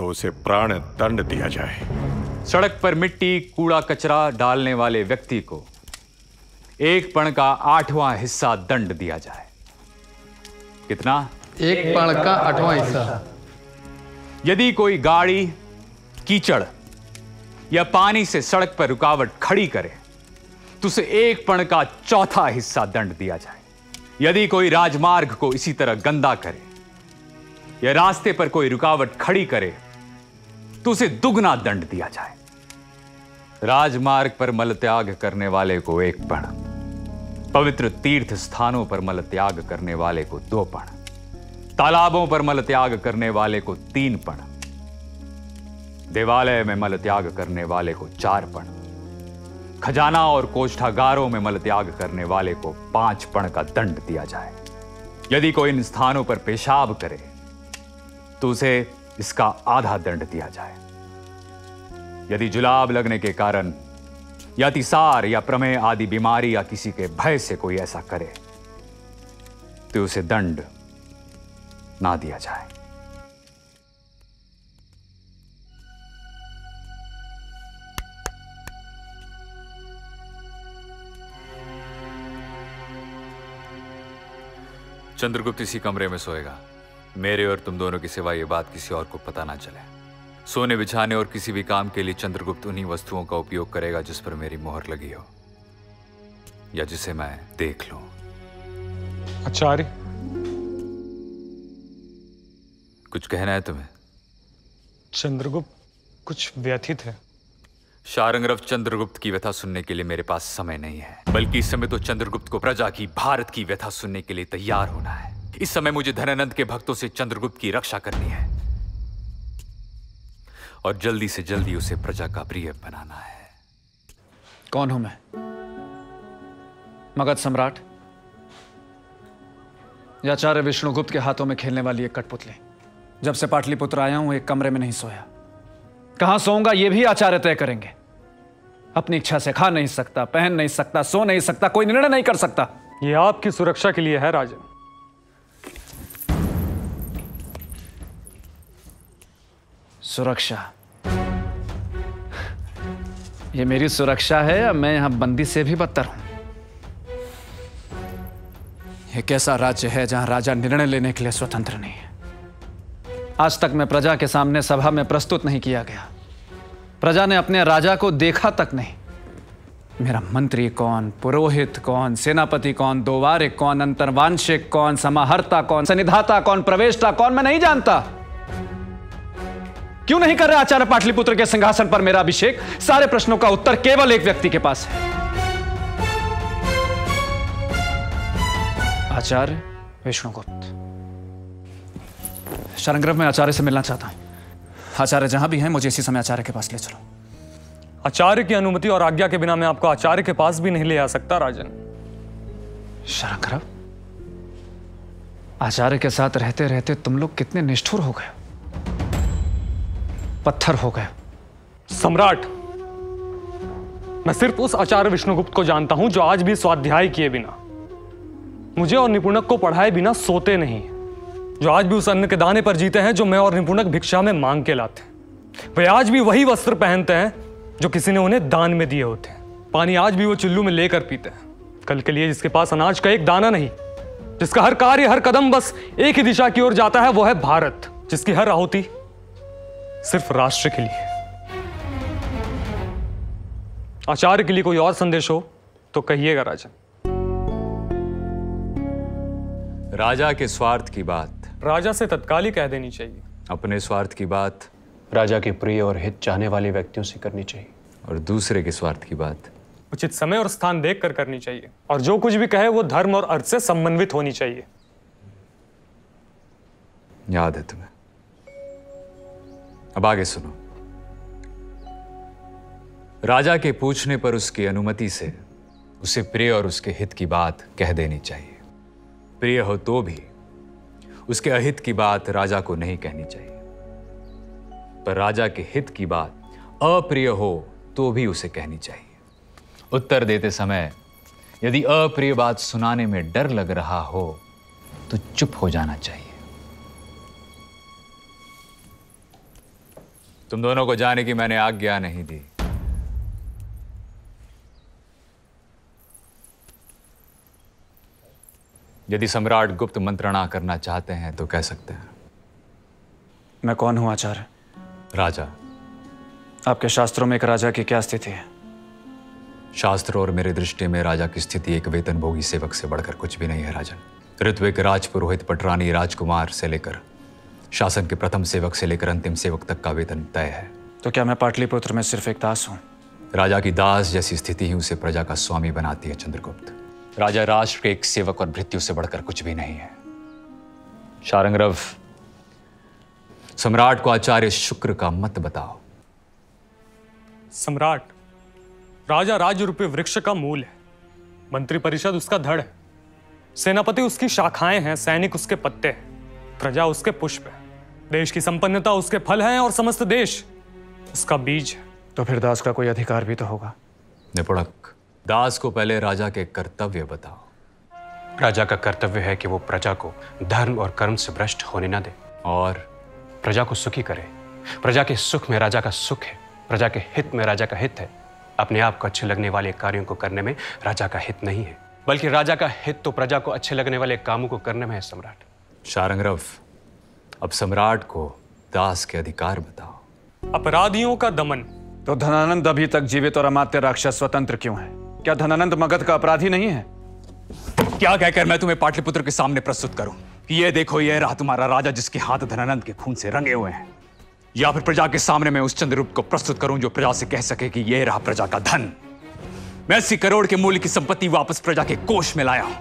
तो उसे प्राण दंड दिया जाए। सड़क पर मिट्टी कूड़ा कचरा डालने वाले व्यक्ति को एक पण का आठवां हिस्सा दंड दिया जाए। कितना? एक पण का आठवां हिस्सा। यदि कोई गाड़ी कीचड़ या पानी से सड़क पर रुकावट खड़ी करे तो उसे एक पण का चौथा हिस्सा दंड दिया जाए। यदि कोई राजमार्ग को इसी तरह गंदा करे या रास्ते पर कोई रुकावट खड़ी करे तो उसे दुगना दंड दिया जाए। राजमार्ग पर मल त्याग करने वाले को एक पण। पवित्र तीर्थ स्थानों पर मल त्याग करने वाले को दो पण। तालाबों पर मल त्याग करने वाले को तीन पण। देवालय में मल त्याग करने वाले को चार पण। खजाना और कोष्ठागारों में मल त्याग करने वाले को पाँच पण का दंड दिया जाए। यदि कोई इन स्थानों पर पेशाब करे तो उसे इसका आधा दंड दिया जाए। यदि जुलाब लगने के कारण या अतिसार या प्रमेय आदि बीमारी या किसी के भय से कोई ऐसा करे तो उसे दंड ना दिया जाए। चंद्रगुप्त इसी कमरे में सोएगा। मेरे और तुम दोनों के सिवा ये बात किसी और को पता ना चले। सोने बिछाने और किसी भी काम के लिए चंद्रगुप्त उन्हीं वस्तुओं का उपयोग करेगा जिस पर मेरी मोहर लगी हो या जिसे मैं देख लूँ। आचार्य कुछ कहना है तुम्हें? चंद्रगुप्त कुछ व्यथित है। शारंगरव चंद्रगुप्त की व्यथा सुनने के लिए मेरे पास समय नहीं है बल्कि इस समय तो चंद्रगुप्त को प्रजा की भारत की व्यथा सुनने के लिए तैयार होना है। इस समय मुझे धनानंद के भक्तों से चंद्रगुप्त की रक्षा करनी है। और जल्दी से जल्दी उसे प्रजा का प्रिय बनाना है। कौन हूँ मैं? मगध सम्राट? या आचार्य विष्णुगुप्त के हाथों में खेलने वाली एक कठपुतली? जब से पाटलिपुत्र आया हूँ एक कमरे में नहीं सोया। कहाँ सोऊँगा यह भी आचार्य तय करेंगे। अपनी इच्छा से खा नहीं सकता पहन नहीं सकता सो नहीं सकता कोई निर्णय नहीं कर सकता। ये आपकी सुरक्षा के लिए है राजन। सुरक्षा। ये मेरी सुरक्षा है या मैं यहाँ बंदी से भी बदतर हूँ। ये कैसा राज्य है जहाँ राजा निर्णय लेने के लिए स्वतंत्र नहीं है? आज तक मैं प्रजा के सामने सभा में प्रस्तुत नहीं किया गया। प्रजा ने अपने राजा को देखा तक नहीं। मेरा मंत्री कौन, पुरोहित कौन, सेनापति कौन दोवारिक कौन, अंतर्वांशिक कौन, समाहर्ता कौन सनिधाता कौन प्रवेशता कौन, मैं नहीं जानता। क्यों नहीं कर रहे आचार्य पाटलिपुत्र के सिंहासन पर मेरा अभिषेक? सारे प्रश्नों का उत्तर केवल एक व्यक्ति के पास है। आचार्य विष्णुगुप्त। शरणग्रह में आचार्य से मिलना चाहता हूँ। आचार्य जहाँ भी हैं मुझे इसी समय आचार्य के पास ले चलो। आचार्य की अनुमति और आज्ञा के बिना मैं आपको आचार्य के पास भी नहीं ले आ सकता राजन। शरणग्रह आचार्य के साथ रहते रहते तुम लोग कितने निष्ठुर हो गए पत्थर हो गए। सम्राट, मैं सिर्फ़ उस आचार्य विष्णुगुप्त को जानता हूँ जो आज भी स्वाध्याय किए बिना, मुझे और निपुणक को पढ़ाए बिना सोते नहीं, जो आज भी उस अन्न के दाने पर जीते हैं जो मैं और निपुणक भिक्षा में मांग के लाते हैं। वे आज भी वही वस्त्र पहनते हैं जो किसी ने उन्हें दान में दिए होते हैं। पानी आज भी वो चुल्लू में लेकर पीते हैं। कल के लिए जिसके पास अनाज का एक दाना नहीं, जिसका हर कार्य, हर कदम बस एक ही दिशा की ओर जाता है, वो है भारत, जिसकी हर आहुति सिर्फ़ राष्ट्र के लिए। आचार्य के लिए कोई और संदेश हो तो कहिएगा राजन राजा के स्वार्थ की बात। राजा से तत्काल ही कह देनी चाहिए। अपने स्वार्थ की बात। राजा के प्रिय और हित चाहने वाले व्यक्तियों से करनी चाहिए। और दूसरे के स्वार्थ की बात। उचित समय और स्थान देख कर करनी चाहिए। और जो कुछ भी कहे वो धर्म और अर्थ से संबंधित होनी चाहिए। याद है तुम्हें। अब आगे सुनो। राजा के पूछने पर उसकी अनुमति से उसे प्रिय और उसके हित की बात कह देनी चाहिए। प्रिय हो तो भी उसके अहित की बात राजा को नहीं कहनी चाहिए। पर राजा के हित की बात अप्रिय हो तो भी उसे कहनी चाहिए। उत्तर देते समय, यदि अप्रिय बात सुनाने में डर लग रहा हो तो चुप हो जाना चाहिए। तुम दोनों को जाने की मैंने आज्ञा नहीं दी। यदि सम्राट गुप्त मंत्रणा करना चाहते हैं तो कह सकते हैं। मैं कौन हूँ आचार्य? राजा। आपके शास्त्रों में एक राजा की क्या स्थिति है? शास्त्र और मेरे दृष्टि में राजा की स्थिति एक वेतनभोगी सेवक से बढ़कर कुछ भी नहीं है राजन। ऋत्विक राजपुरोहित पटरानी राजकुमार से लेकर शासन के प्रथम सेवक से लेकर अंतिम सेवक तक का वेतन तय है। तो क्या मैं पाटलिपुत्र में सिर्फ़ एक दास हूँ? राजा की दास जैसी स्थिति ही उसे प्रजा का स्वामी बनाती है चंद्रगुप्त। राजा राष्ट्र के एक सेवक और मृत्यु से बढ़कर कुछ भी नहीं है। शारंगरव सम्राट को आचार्य शुक्र का मत बताओ। सम्राट राजा राज्य रूपी वृक्ष का मूल है। मंत्री परिषद उसका धड़ है। सेनापति उसकी शाखाएँ हैं सैनिक उसके पत्ते हैं। प्रजा उसके पुष्प है। देश की संपन्नता उसके फल हैं और समस्त देश उसका बीज है। तो फिर दास का कोई अधिकार भी तो होगा। निपुणक दास को पहले राजा के कर्तव्य बताओ। राजा का कर्तव्य है कि वो प्रजा को धर्म और कर्म से भ्रष्ट होने न दे। और? प्रजा को सुखी करे। प्रजा के सुख में राजा का सुख है। प्रजा के हित में राजा का हित है। अपने आप को अच्छे लगने वाले कार्यों को करने में राजा का हित नहीं है। बल्कि राजा का हित तो प्रजा को अच्छे लगने वाले कामों को करने में है सम्राट। शारंगरव अब सम्राट को दास के अधिकार बताओ। अपराधियों का दमन। तो धनानंद अभी तक जीवित और अमात्य राक्षस स्वतंत्र क्यों है? क्या धनानंद मगध का अपराधी नहीं है? क्या कहकर मैं तुम्हें पाटलिपुत्र के सामने प्रस्तुत करूँ? कि ये देखो ये रहा तुम्हारा राजा जिसके हाथ धनानंद के खून से रंगे हुए हैं। या फिर प्रजा के सामने मैं उस चंद्ररूप को प्रस्तुत करूँ जो प्रजा से कह सके कि यह रहा प्रजा का धन। मैं अस्सी करोड़ के मूल्य की संपत्ति वापस प्रजा के कोष में लाया हूँ।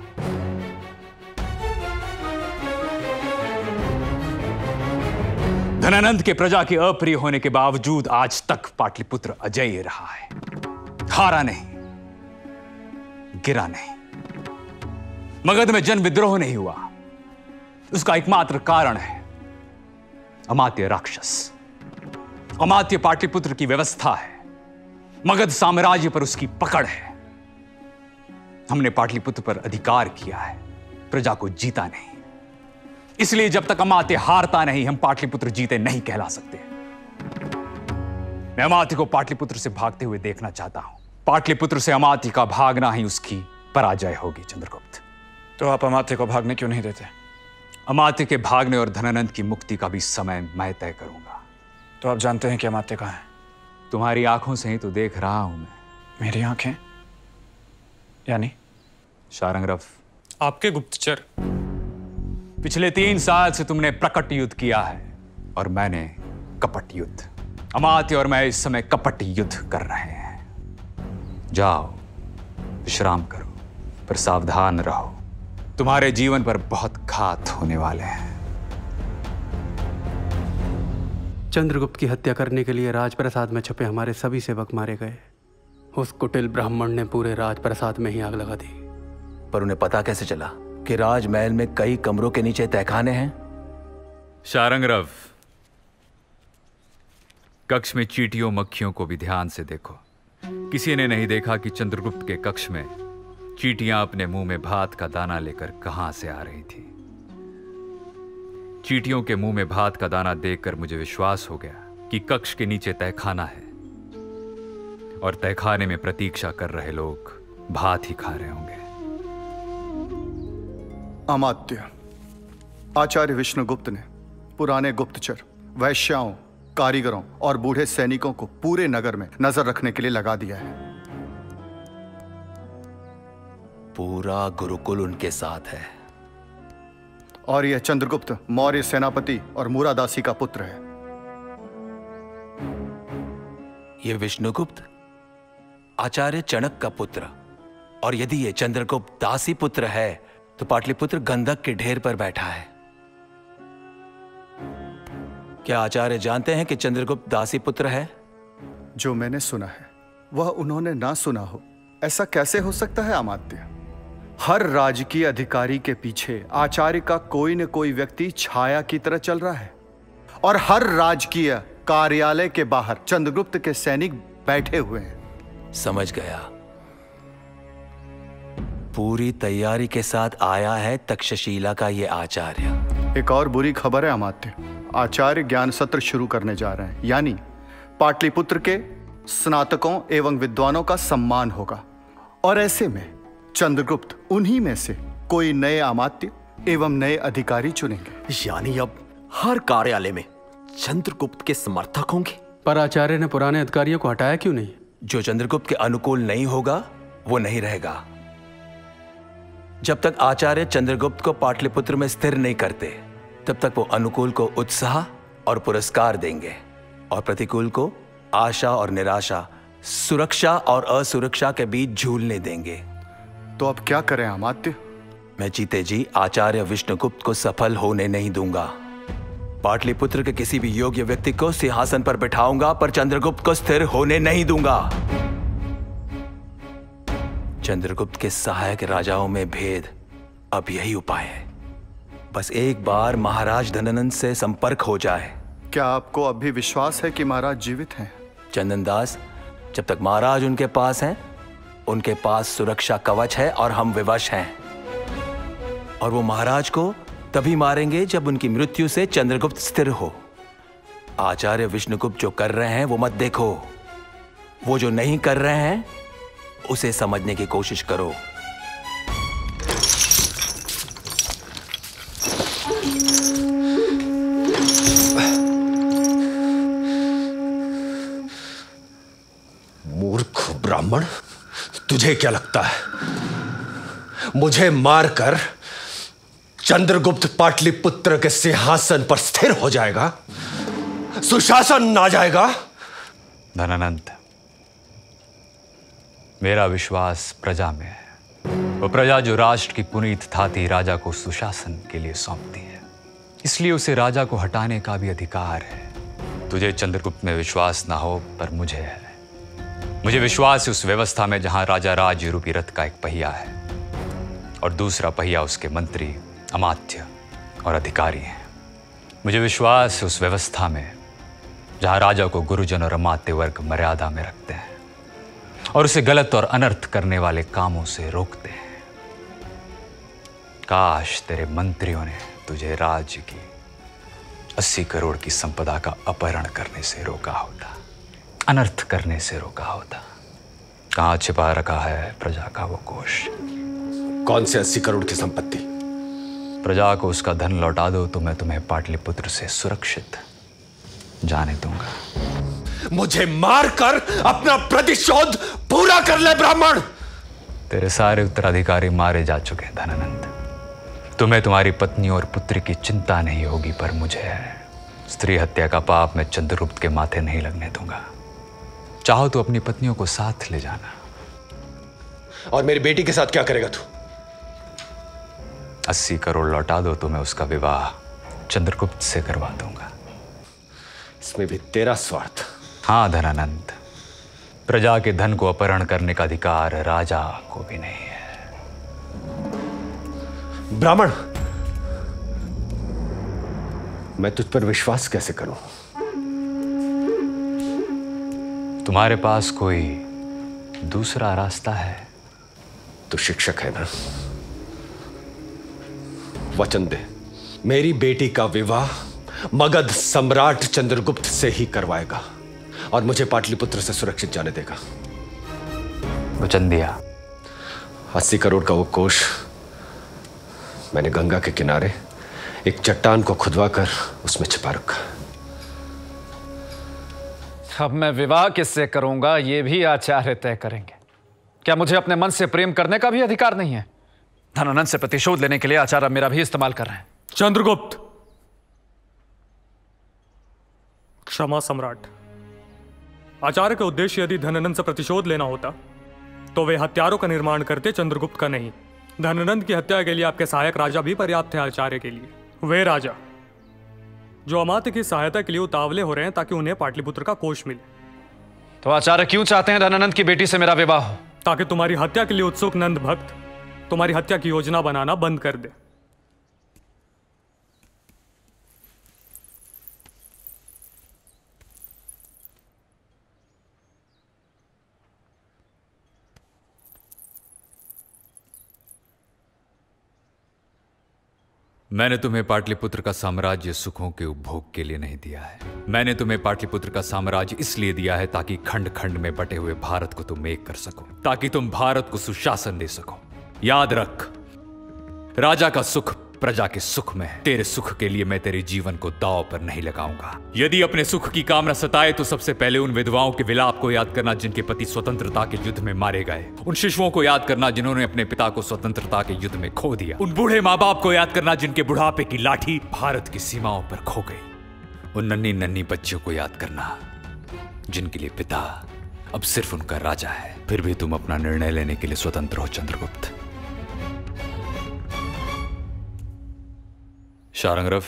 धनानंद के प्रजा के अप्रिय होने के बावजूद आज तक पाटलिपुत्र अजय रहा है। हारा नहीं, गिरा नहीं। मगध में जन विद्रोह नहीं हुआ। उसका एकमात्र कारण है अमात्य राक्षस। अमात्य पाटलिपुत्र की व्यवस्था है। मगध साम्राज्य पर उसकी पकड़ है। हमने पाटलिपुत्र पर अधिकार किया है। प्रजा को जीता नहीं। इसलिए जब तक अमात्य हारता नहीं हम पाटलिपुत्र जीते नहीं कहला सकते। मैं अमात्य को पाटलिपुत्र से भागते हुए देखना चाहता हूँ। पाटलिपुत्र से अमात्य का भागना ही उसकी पराजय होगी चंद्रगुप्त। तो आप अमात्य को भागने क्यों नहीं देते? अमात्य के भागने और धनानंद की मुक्ति का भी समय मैं तय करूँगा। तो आप जानते हैं कि अमात्य कहाँ है? तुम्हारी आँखों से ही तो देख रहा हूँ मैं। मेरी आँखें? यानी? शारंगरफ। आपके गुप्तचर। पिछले तीन साल से तुमने प्रकट युद्ध किया है और मैंने कपट युद्ध। अमात्य और मैं इस समय कपट युद्ध कर रहे हैं। जाओ विश्राम करो पर सावधान रहो। तुम्हारे जीवन पर बहुत घात होने वाले हैं। चंद्रगुप्त की हत्या करने के लिए राजप्रसाद में छुपे हमारे सभी सेवक मारे गए। उस कुटिल ब्राह्मण ने पूरे राजप्रसाद में ही आग लगा दी। पर उन्हें पता कैसे चला? कि राजमहल में कई कमरों के नीचे तहखाने हैं? शारंगरव कक्ष में चीटियों मक्खियों को भी ध्यान से देखो। किसी ने नहीं देखा कि चंद्रगुप्त के कक्ष में चीटियाँ अपने मुँह में भात का दाना लेकर कहाँ से आ रही थी? चीटियों के मुँह में भात का दाना देखकर मुझे विश्वास हो गया कि कक्ष के नीचे तहखाना है। और तहखाने में प्रतीक्षा कर रहे लोग भात ही खा रहे होंगे। अमात्य। आचार्य विष्णुगुप्त ने पुराने गुप्तचर वैश्याओं कारीगरों और बूढ़े सैनिकों को पूरे नगर में नज़र रखने के लिए लगा दिया है। पूरा गुरुकुल उनके साथ है। और यह चंद्रगुप्त मौर्य सेनापति और मूरादासी का पुत्र है। यह विष्णुगुप्त आचार्य चणक का पुत्र और यदि यह चंद्रगुप्त दासी पुत्र है तो पाटलिपुत्र गंधक के ढेर पर बैठा है। क्या आचार्य जानते हैं कि चंद्रगुप्त दासी पुत्र है? जो मैंने सुना है वह उन्होंने ना सुना हो। ऐसा कैसे हो सकता है अमात्य? हर राजकीय अधिकारी के पीछे आचार्य का कोई न कोई व्यक्ति छाया की तरह चल रहा है। और हर राजकीय कार्यालय के बाहर चंद्रगुप्त के सैनिक बैठे हुए हैं। समझ गया। पूरी तैयारी के साथ आया है तक्षशिला का ये आचार्य। एक और बुरी खबर है अमात्य। आचार्य ज्ञान सत्र शुरू करने जा रहे हैं। यानी पाटलिपुत्र के स्नातकों एवं विद्वानों का सम्मान होगा। और ऐसे में चंद्रगुप्त उन्हीं में से कोई नए अमात्य एवं नए अधिकारी चुनेंगे। यानी अब हर कार्यालय में चंद्रगुप्त के समर्थक होंगे। पर आचार्य ने पुराने अधिकारियों को हटाया क्यों नहीं? जो चंद्रगुप्त के अनुकूल नहीं होगा वो नहीं रहेगा। जब तक आचार्य चंद्रगुप्त को पाटलिपुत्र में स्थिर नहीं करते तब तक वो अनुकूल को उत्साह और पुरस्कार देंगे और प्रतिकूल को आशा और निराशा सुरक्षा और असुरक्षा के बीच झूलने देंगे। तो अब क्या करें अमात्य मैं जीते जी आचार्य विष्णुगुप्त को सफल होने नहीं दूँगा। पाटलिपुत्र के किसी भी योग्य व्यक्ति को सिंहासन पर बिठाऊँगा पर चंद्रगुप्त को स्थिर होने नहीं दूँगा। चंद्रगुप्त के सहायक राजाओं में भेद। अब यही उपाय है। बस एक बार महाराज धनानंद से संपर्क हो जाए। क्या आपको अब भी विश्वास है कि महाराज जीवित हैं? चंदन दास जब तक महाराज उनके पास हैं उनके पास सुरक्षा कवच है और हम विवश हैं। और वो महाराज को तभी मारेंगे जब उनकी मृत्यु से चंद्रगुप्त स्थिर हो। आचार्य विष्णुगुप्त जो कर रहे हैं वो मत देखो। वो जो नहीं कर रहे हैं उसे समझने की कोशिश करो। मूर्ख ब्राह्मण तुझे क्या लगता है? मुझे मारकर चंद्रगुप्त पाटलिपुत्र के सिंहासन पर स्थिर हो जाएगा? सुशासन आ जाएगा? धनानंद मेरा विश्वास प्रजा में है। वो प्रजा जो राष्ट्र की पुनीत थाती राजा को सुशासन के लिए सौंपती है। इसलिए उसे राजा को हटाने का भी अधिकार है। तुझे चंद्रगुप्त में विश्वास ना हो, पर मुझे है। मुझे विश्वास है उस व्यवस्था में जहाँ राजा राज रूपी रथ का एक पहिया है। और दूसरा पहिया उसके मंत्री, अमात्य और अधिकारी हैं। मुझे विश्वास है उस व्यवस्था में जहाँ राजा को गुरुजन और अमात्य वर्ग मर्यादा में रखते हैं। और उसे गलत और अनर्थ करने वाले कामों से रोकते हैं। काश तेरे मंत्रियों ने तुझे राज्य की अस्सी करोड़ की संपदा का अपहरण करने से रोका होता अनर्थ करने से रोका होता। कहाँ छिपा रखा है प्रजा का वो कोष? कौन से अस्सी करोड़ की संपत्ति? प्रजा को उसका धन लौटा दो तो मैं तुम्हें पाटलिपुत्र से सुरक्षित जाने दूँगा। मुझे मारकर अपना प्रतिशोध पूरा कर ले ब्राह्मण। तेरे सारे उत्तराधिकारी मारे जा चुके हैं धनानंद। तुम्हें तुम्हारी पत्नी और पुत्री की चिंता नहीं होगी पर मुझे है स्त्री हत्या का पाप मैं चंद्रगुप्त के माथे नहीं लगने दूँगा। चाहो तो अपनी पत्नियों को साथ ले जाना। और मेरी बेटी के साथ क्या करेगा तू? अस्सी करोड़ लौटा दो तो मैं उसका विवाह चंद्रगुप्त से करवा दूँगा। इसमें भी तेरा स्वार्थ। हाँ धनानंद प्रजा के धन को अपहरण करने का अधिकार राजा को भी नहीं है। ब्राह्मण मैं तुझ पर विश्वास कैसे करूँ? तुम्हारे पास कोई दूसरा रास्ता है? तो शिक्षक है ना? वचन दे मेरी बेटी का विवाह मगध सम्राट चंद्रगुप्त से ही करवाएगा। और मुझे पाटलिपुत्र से सुरक्षित जाने देगा। वचन दिया। अस्सी करोड़ का वो कोष मैंने गंगा के किनारे एक चट्टान को खुदवा कर उसमें छिपा रखा। अब मैं विवाह किससे करूँगा ये भी आचार्य तय करेंगे। क्या मुझे अपने मन से प्रेम करने का भी अधिकार नहीं है? धनानंद से प्रतिशोध लेने के लिए आचार्य मेरा भी इस्तेमाल कर रहे हैं। चंद्रगुप्त। क्षमा सम्राट। आचार्य का उद्देश्य यदि धनानंद से प्रतिशोध लेना होता तो वे हत्यारों का निर्माण करते चंद्रगुप्त का नहीं। धनानंद की हत्या के लिए आपके सहायक राजा भी पर्याप्त थे आचार्य के लिए। वे राजा जो अमात्य की सहायता के लिए उतावले हो रहे हैं ताकि उन्हें पाटलिपुत्र का कोष मिले। तो आचार्य क्यों चाहते हैं धनानंद की बेटी से मेरा विवाह हो? ताकि तुम्हारी हत्या के लिए उत्सुक नंद भक्त तुम्हारी हत्या की योजना बनाना बंद कर दे। मैंने तुम्हें पाटलिपुत्र का साम्राज्य सुखों के उपभोग के लिए नहीं दिया है। मैंने तुम्हें पाटलिपुत्र का साम्राज्य इसलिए दिया है ताकि खंड खंड में बटे हुए भारत को तुम एक कर सको, ताकि तुम भारत को सुशासन दे सको। याद रख, राजा का सुख प्रजा के सुख में है। तेरे सुख के लिए मैं तेरे जीवन को दाव पर नहीं लगाऊँगा। यदि अपने सुख की कामना सताए तो सबसे पहले उन विधवाओं के विलाप को याद करना, जिनके पति स्वतंत्रता के युद्ध में मारे गए। उन शिशुओं को याद करना, जिन्होंने अपने पिता को स्वतंत्रता के युद्ध में खो दिया। उन बूढ़े माँ बाप को याद करना, जिनके बुढ़ापे की लाठी भारत की सीमाओं पर खो गई। उन नन्ही नन्ही बच्चियों को याद करना, जिनके लिए पिता अब सिर्फ़ उनका राजा है। फिर भी तुम अपना निर्णय लेने के लिए स्वतंत्र हो, चंद्रगुप्त। शारंगरव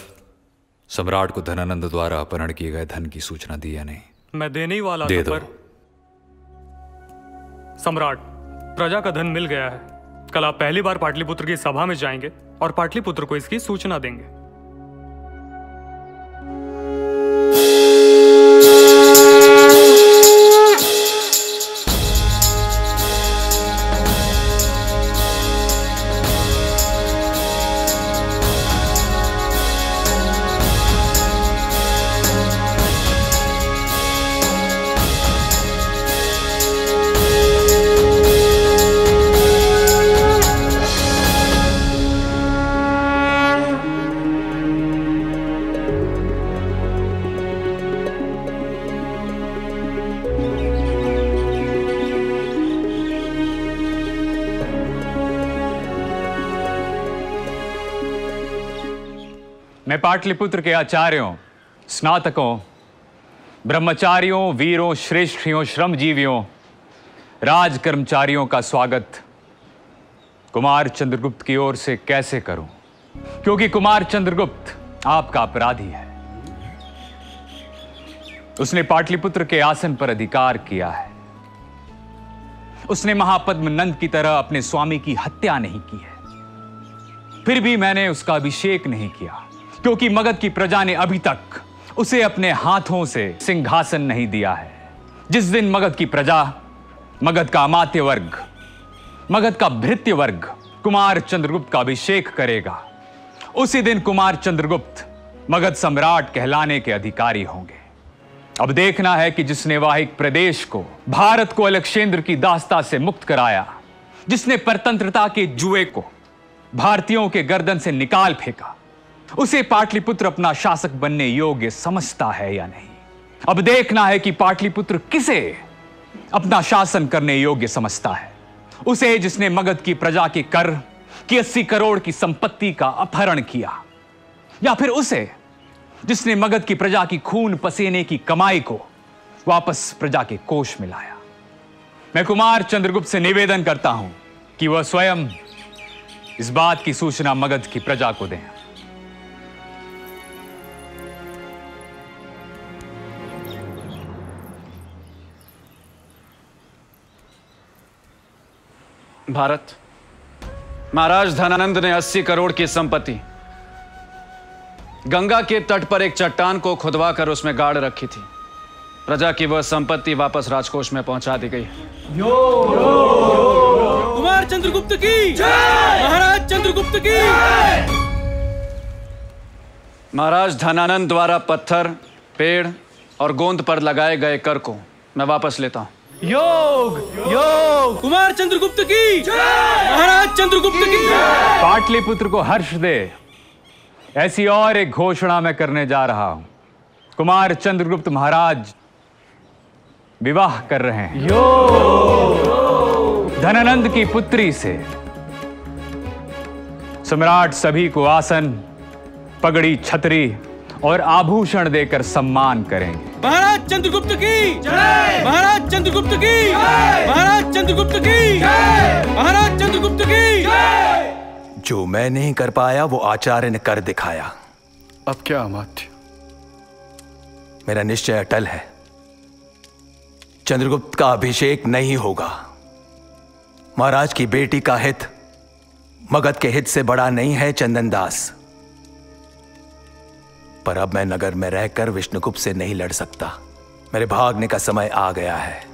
सम्राट को धनानंद द्वारा अपहरण किए गए धन की सूचना दी या नहीं? मैं देने ही वाला दे दो। पर सम्राट प्रजा का धन मिल गया है। कल आप पहली बार पाटलिपुत्र की सभा में जाएँगे और पाटलिपुत्र को इसकी सूचना देंगे। पाटलिपुत्र के आचार्यों, स्नातकों, ब्रह्मचारियों, वीरों, श्रेष्ठियों, श्रमजीवियों राज कर्मचारियों का स्वागत कुमार चंद्रगुप्त की ओर से कैसे करूँ? क्योंकि कुमार चंद्रगुप्त आपका अपराधी है। उसने पाटलिपुत्र के आसन पर अधिकार किया है। उसने महापद्म नंद की तरह अपने स्वामी की हत्या नहीं की है। फिर भी मैंने उसका अभिषेक नहीं किया। क्योंकि मगध की प्रजा ने अभी तक उसे अपने हाथों से सिंहासन नहीं दिया है। जिस दिन मगध की प्रजा, मगध का अमात्य वर्ग, मगध का भृत्य वर्ग कुमार चंद्रगुप्त का अभिषेक करेगा, उसी दिन कुमार चंद्रगुप्त मगध सम्राट कहलाने के अधिकारी होंगे। अब देखना है कि जिसने वाहिक प्रदेश को, भारत को अलक्षेंद्र की दास्ता से मुक्त कराया, जिसने परतंत्रता के जुए को, भारतीयों के गर्दन से निकाल फेंका उसे पाटलिपुत्र अपना शासक बनने योग्य समझता है या नहीं? अब देखना है कि पाटलिपुत्र किसे अपना शासन करने योग्य समझता है। उसे जिसने मगध की प्रजा के कर, की अस्सी करोड़ की संपत्ति का अपहरण किया, या फिर उसे जिसने मगध की प्रजा की खून पसीने की कमाई को वापस प्रजा के कोष में लाया। मैं कुमार चंद्रगुप्त से निवेदन करता हूँ कि वह स्वयं इस बात की सूचना मगध की प्रजा को दें। भारत महाराज धनानंद ने 80 करोड़ की संपत्ति गंगा के तट पर एक चट्टान को खुदवा कर उसमें गाड़ रखी थी। प्रजा की वह संपत्ति वापस राजकोष में पहुँचा दी गई। कुमार चंद्रगुप्त की महाराज चंद्रगुप्त की महाराज धनानंद द्वारा पत्थर पेड़ और गोंद पर लगाए गए कर को मैं वापस लेता हूँ। योग योग। कुमार चंद्रगुप्त की महाराज चंद्रगुप्त की पाटलिपुत्र को हर्ष दे। ऐसी और एक घोषणा मैं करने जा रहा हूँ। कुमार चंद्रगुप्त महाराज विवाह कर रहे हैं। धनानंद की पुत्री से सम्राट सभी को आसन पगड़ी छतरी और आभूषण देकर सम्मान करेंगे। महाराज चंद्रगुप्त की महाराज चंद्रगुप्त की महाराज चंद्रगुप्त की महाराज चंद्रगुप्त की जो मैं नहीं कर पाया वो आचार्य ने कर दिखाया। अब क्या अमात्य? मेरा निश्चय अटल है। चंद्रगुप्त का अभिषेक नहीं होगा। महाराज की बेटी का हित मगध के हित से बड़ा नहीं है चंदन दास पर अब मैं नगर में रहकर विष्णुगुप्त से नहीं लड़ सकता। मेरे भागने का समय आ गया है।